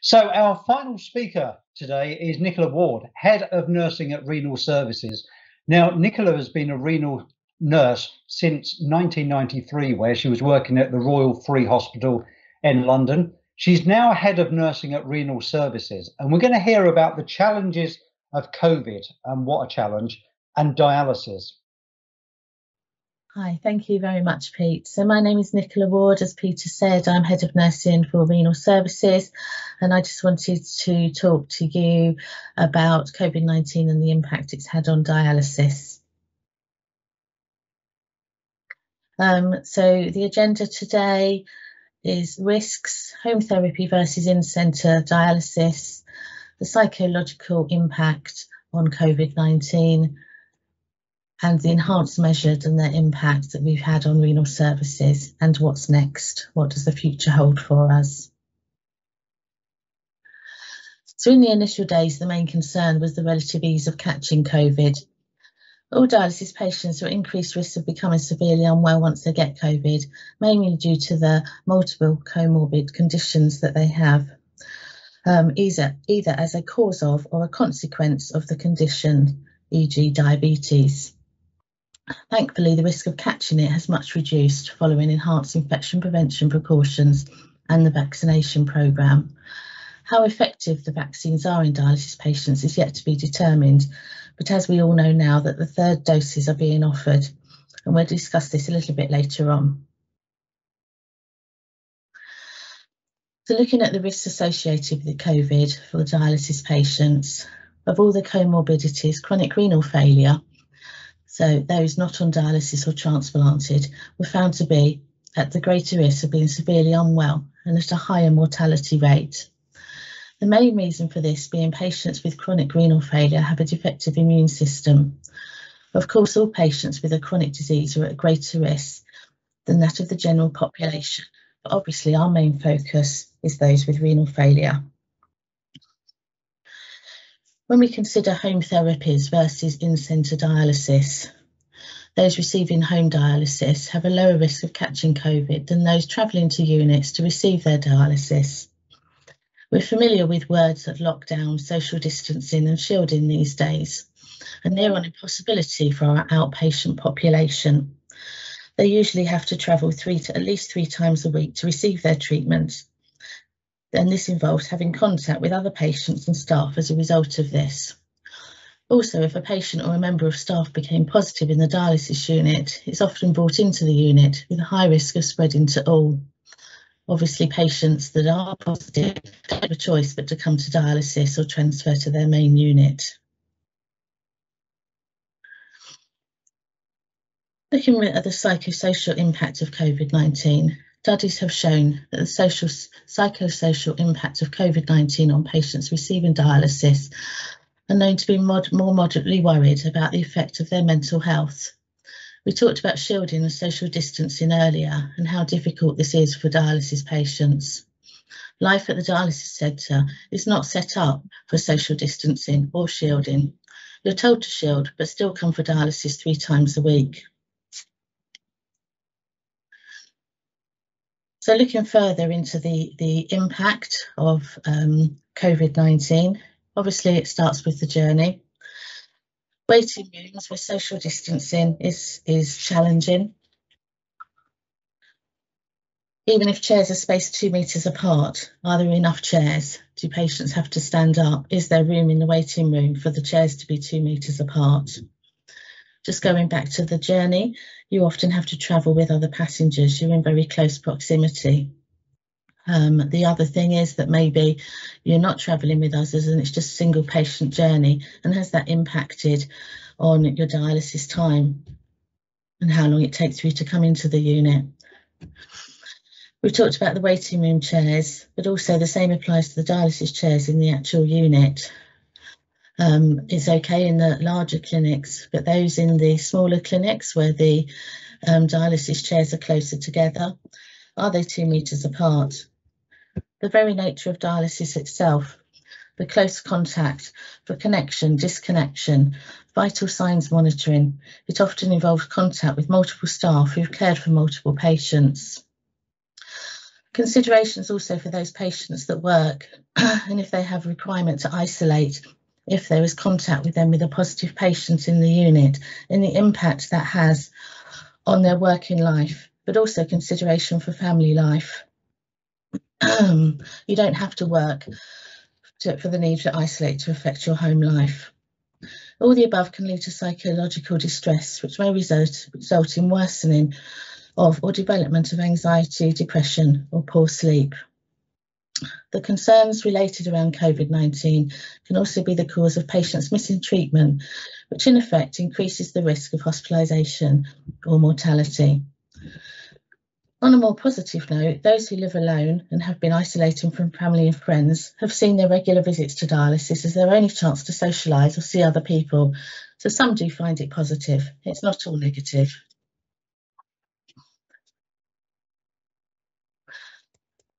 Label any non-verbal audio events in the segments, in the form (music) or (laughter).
So our final speaker today is Nicola Ward, Head of Nursing at Renal Services. Now, Nicola has been a renal nurse since 1993, where she was working at the Royal Free Hospital in London. She's now head of nursing at Renal Services, and we're going to hear about the challenges of COVID and what a challenge, and dialysis. Hi, thank you very much, Pete. So my name is Nicola Ward. As Peter said, I'm Head of Nursing for Renal Services, and I just wanted to talk to you about COVID-19 and the impact it's had on dialysis. Um, so the agenda today is risks, home therapy versus in-centre dialysis, the psychological impact on COVID-19, and the enhanced measures and their impact that we've had on renal services and what's next. What does the future hold for us? So in the initial days, the main concern was the relative ease of catching COVID. All dialysis patients are at increased risk of becoming severely unwell once they get COVID, mainly due to the multiple comorbid conditions that they have, um, either, either as a cause of or a consequence of the condition, e.g. diabetes. Thankfully, the risk of catching it has much reduced following enhanced infection prevention precautions and the vaccination programme. How effective the vaccines are in dialysis patients is yet to be determined, but as we all know now that the third doses are being offered, and we'll discuss this a little bit later on. So looking at the risks associated with COVID for dialysis patients, of all the comorbidities, chronic renal failure so those not on dialysis or transplanted were found to be at the greater risk of being severely unwell and at a higher mortality rate. The main reason for this being patients with chronic renal failure have a defective immune system. Of course, all patients with a chronic disease are at greater risk than that of the general population, but obviously our main focus is those with renal failure. When we consider home therapies versus in-centre dialysis, those receiving home dialysis have a lower risk of catching COVID than those travelling to units to receive their dialysis. We're familiar with words like lockdown, social distancing and shielding these days, and they're an impossibility for our outpatient population. They usually have to travel three to at least three times a week to receive their treatment, then this involves having contact with other patients and staff as a result of this. Also, if a patient or a member of staff became positive in the dialysis unit, it's often brought into the unit with a high risk of spreading to all. Obviously, patients that are positive don't have a choice but to come to dialysis or transfer to their main unit. Looking at the psychosocial impact of COVID-19, Studies have shown that the social, psychosocial impact of COVID-19 on patients receiving dialysis are known to be mod more moderately worried about the effect of their mental health. We talked about shielding and social distancing earlier and how difficult this is for dialysis patients. Life at the dialysis centre is not set up for social distancing or shielding. You're told to shield, but still come for dialysis three times a week. So looking further into the, the impact of um, COVID-19, obviously it starts with the journey. Waiting rooms where social distancing is, is challenging. Even if chairs are spaced two metres apart, are there enough chairs? Do patients have to stand up? Is there room in the waiting room for the chairs to be two metres apart? Just going back to the journey, you often have to travel with other passengers. You're in very close proximity. Um, the other thing is that maybe you're not travelling with others and it's just a single patient journey. And has that impacted on your dialysis time and how long it takes for you to come into the unit? We've talked about the waiting room chairs, but also the same applies to the dialysis chairs in the actual unit um, is okay in the larger clinics, but those in the smaller clinics where the um, dialysis chairs are closer together, are they two metres apart? The very nature of dialysis itself, the close contact for connection, disconnection, vital signs monitoring, it often involves contact with multiple staff who've cared for multiple patients. Considerations also for those patients that work (clears throat) and if they have a requirement to isolate if there is contact with them with a positive patient in the unit and the impact that has on their working life, but also consideration for family life. (clears throat) you don't have to work to, for the need to isolate to affect your home life. All the above can lead to psychological distress, which may result, result in worsening of or development of anxiety, depression, or poor sleep. The concerns related around COVID 19 can also be the cause of patients missing treatment, which in effect increases the risk of hospitalisation or mortality. On a more positive note, those who live alone and have been isolating from family and friends have seen their regular visits to dialysis as their only chance to socialise or see other people. So some do find it positive. It's not all negative.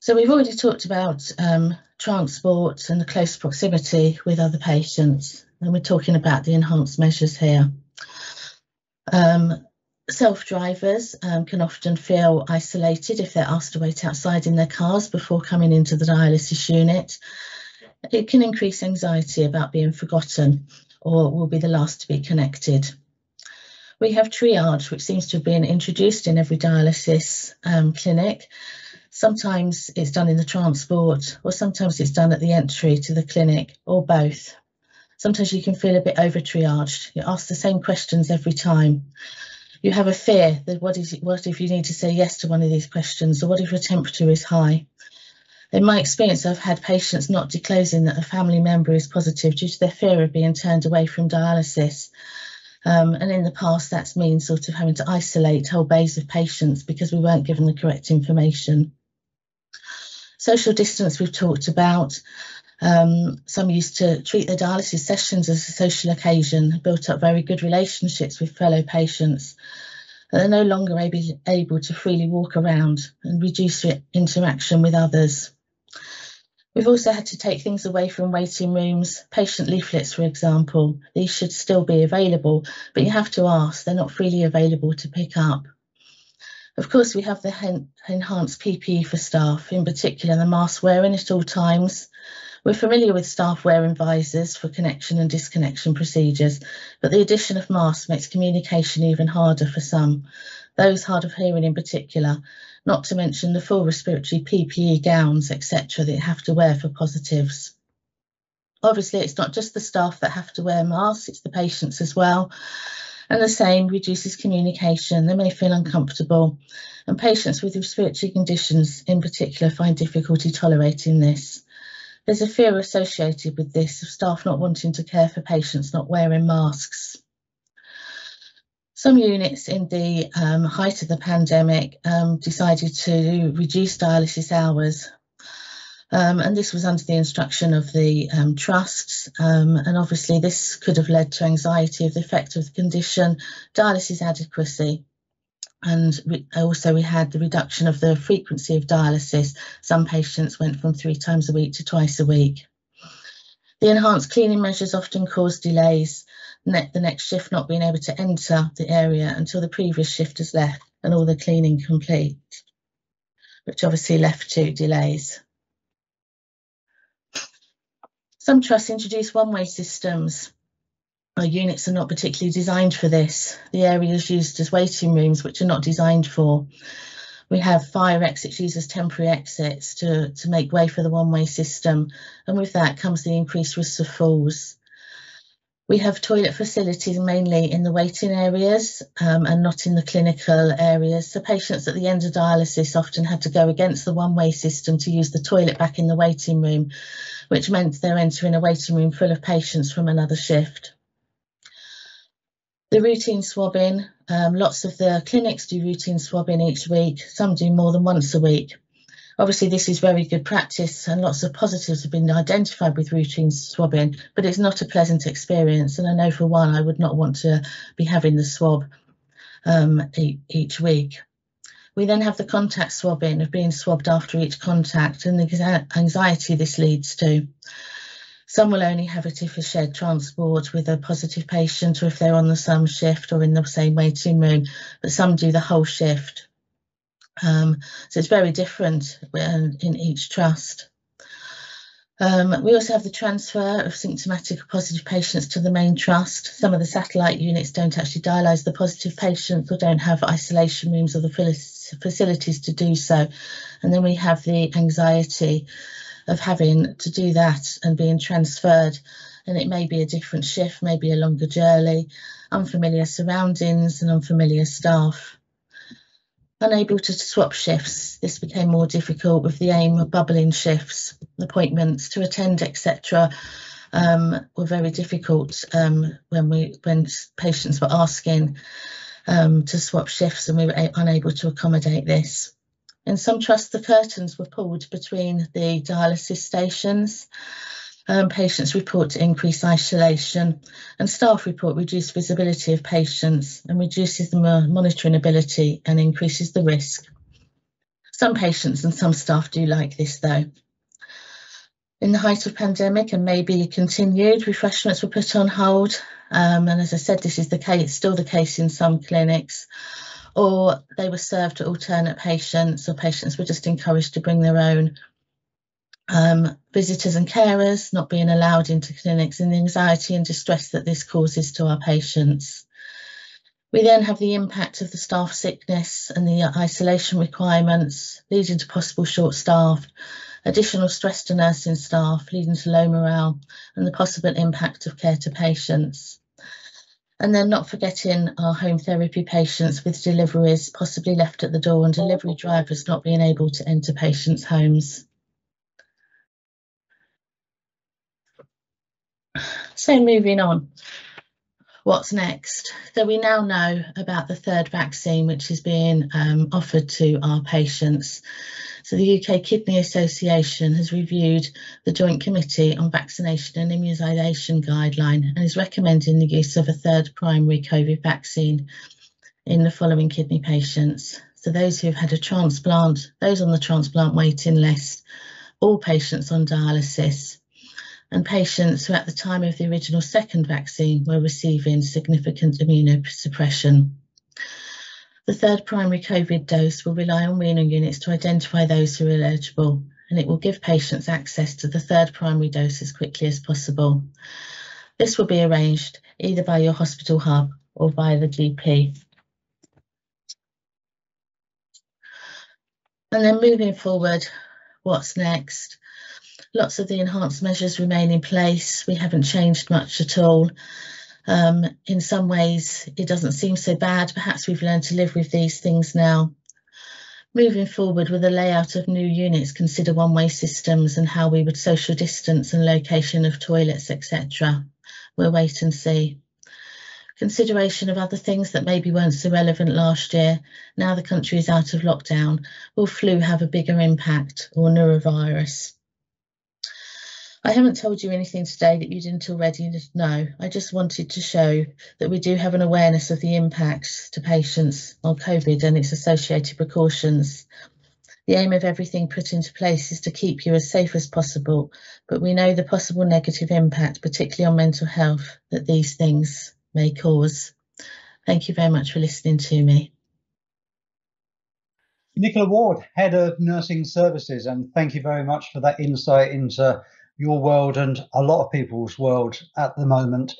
So we've already talked about um, transport and the close proximity with other patients, and we're talking about the enhanced measures here. Um, Self-drivers um, can often feel isolated if they're asked to wait outside in their cars before coming into the dialysis unit. It can increase anxiety about being forgotten or will be the last to be connected. We have triage, which seems to have been introduced in every dialysis um, clinic, Sometimes it's done in the transport, or sometimes it's done at the entry to the clinic, or both. Sometimes you can feel a bit over triaged. You ask the same questions every time. You have a fear that what is what if you need to say yes to one of these questions, or what if your temperature is high? In my experience, I've had patients not disclosing that a family member is positive due to their fear of being turned away from dialysis. Um, and in the past, that's means sort of having to isolate whole bays of patients because we weren't given the correct information. Social distance we've talked about. Um, some used to treat their dialysis sessions as a social occasion, built up very good relationships with fellow patients. They're no longer able, able to freely walk around and reduce interaction with others. We've also had to take things away from waiting rooms, patient leaflets, for example. These should still be available, but you have to ask, they're not freely available to pick up. Of course, we have the enhanced PPE for staff, in particular the mask wearing at all times. We're familiar with staff wearing visors for connection and disconnection procedures, but the addition of masks makes communication even harder for some, those hard of hearing in particular, not to mention the full respiratory PPE gowns, etc., that you have to wear for positives. Obviously, it's not just the staff that have to wear masks, it's the patients as well and the same reduces communication. They may feel uncomfortable, and patients with respiratory conditions in particular find difficulty tolerating this. There's a fear associated with this of staff not wanting to care for patients not wearing masks. Some units in the um, height of the pandemic um, decided to reduce dialysis hours um, and this was under the instruction of the um, trusts. Um, and obviously, this could have led to anxiety of the effect of the condition, dialysis adequacy. And we, also, we had the reduction of the frequency of dialysis. Some patients went from three times a week to twice a week. The enhanced cleaning measures often cause delays, the next shift not being able to enter the area until the previous shift has left and all the cleaning complete, which obviously left to delays. Some trusts introduce one-way systems. Our units are not particularly designed for this. The areas used as waiting rooms, which are not designed for. We have fire exits used as temporary exits to, to make way for the one-way system. And with that comes the increased risk of falls. We have toilet facilities mainly in the waiting areas um, and not in the clinical areas. So patients at the end of dialysis often had to go against the one-way system to use the toilet back in the waiting room, which meant they're entering a waiting room full of patients from another shift. The routine swabbing, um, lots of the clinics do routine swabbing each week, some do more than once a week. Obviously, this is very good practice and lots of positives have been identified with routine swabbing, but it's not a pleasant experience. And I know for one, I would not want to be having the swab um, e each week. We then have the contact swabbing of being swabbed after each contact and the anxiety this leads to. Some will only have it if a shared transport with a positive patient or if they're on the same shift or in the same waiting room, but some do the whole shift. Um, so it's very different in each trust. Um, we also have the transfer of symptomatic or positive patients to the main trust. Some of the satellite units don't actually dialyse the positive patients or don't have isolation rooms or the facilities to do so. And then we have the anxiety of having to do that and being transferred. And it may be a different shift, maybe a longer journey, unfamiliar surroundings and unfamiliar staff. Unable to swap shifts, this became more difficult with the aim of bubbling shifts, appointments to attend, etc. Um, were very difficult um, when we when patients were asking um, to swap shifts and we were unable to accommodate this. In some trusts, the curtains were pulled between the dialysis stations. Um, patients report increased isolation, and staff report reduced visibility of patients and reduces the monitoring ability and increases the risk. Some patients and some staff do like this though. In the height of pandemic and maybe continued, refreshments were put on hold. Um, and as I said, this is the case, still the case in some clinics or they were served to alternate patients, or patients were just encouraged to bring their own. Um, visitors and carers not being allowed into clinics and the anxiety and distress that this causes to our patients. We then have the impact of the staff sickness and the isolation requirements, leading to possible short staff, additional stress to nursing staff, leading to low morale, and the possible impact of care to patients. And then not forgetting our home therapy patients with deliveries possibly left at the door and delivery drivers not being able to enter patients' homes. So moving on, what's next? So we now know about the third vaccine which is being um, offered to our patients. So the UK Kidney Association has reviewed the Joint Committee on Vaccination and Immunisation guideline and is recommending the use of a third primary COVID vaccine in the following kidney patients. So those who've had a transplant, those on the transplant waiting list, all patients on dialysis, and patients who at the time of the original second vaccine were receiving significant immunosuppression. The third primary COVID dose will rely on renal units to identify those who are eligible, and it will give patients access to the third primary dose as quickly as possible. This will be arranged either by your hospital hub or by the GP. And then moving forward, what's next? Lots of the enhanced measures remain in place. We haven't changed much at all. Um, in some ways, it doesn't seem so bad. Perhaps we've learned to live with these things now. Moving forward with the layout of new units, consider one-way systems and how we would social distance and location of toilets, etc. We'll wait and see. Consideration of other things that maybe weren't so relevant last year. Now the country is out of lockdown. Will flu have a bigger impact or norovirus? I haven't told you anything today that you didn't already know. I just wanted to show that we do have an awareness of the impacts to patients on COVID and its associated precautions. The aim of everything put into place is to keep you as safe as possible, but we know the possible negative impact, particularly on mental health, that these things may cause. Thank you very much for listening to me. Nicola Ward, Head of Nursing Services, and thank you very much for that insight into your world and a lot of people's world at the moment.